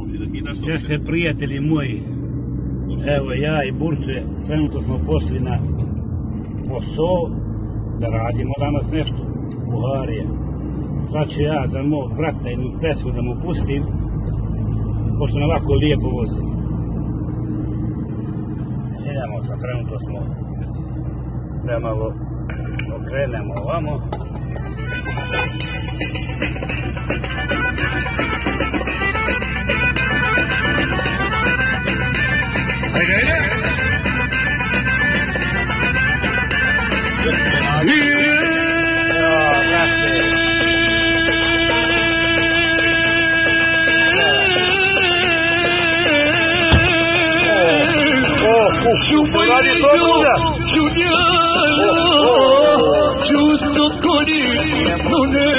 Možeš i da kidaš to. Česte prijatelji moji, evo ja i Burče, trenutno smo pošli na posao, da radimo danas nešto, buharije. Sad ću ja za mog brata jednu pesmu da mu pustim, pošto na ovako lijepo vozi. Idemo sad, trenutno smo premalo okrenemo ovamo. Furar de todo mundo. Juliano, oh, oh, oh. giusto con il non è